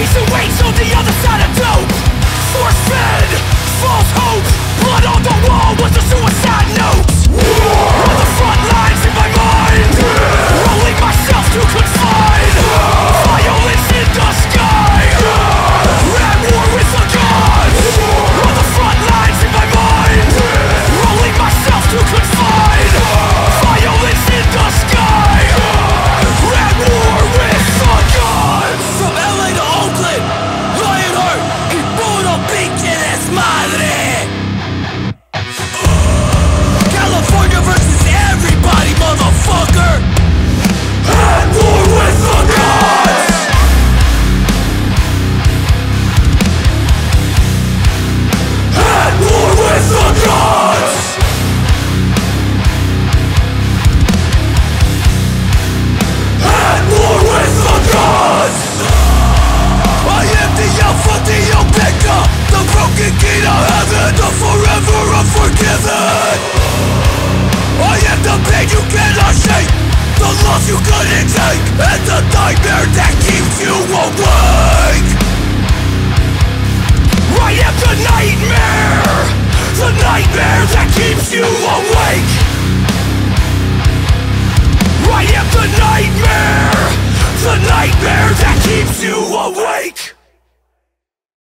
memories wait on the other side of doom forgiven I am the pain you cannot shake The loss you couldn't take And The nightmare that keeps you awake. I am the nightmare The nightmare that keeps you awake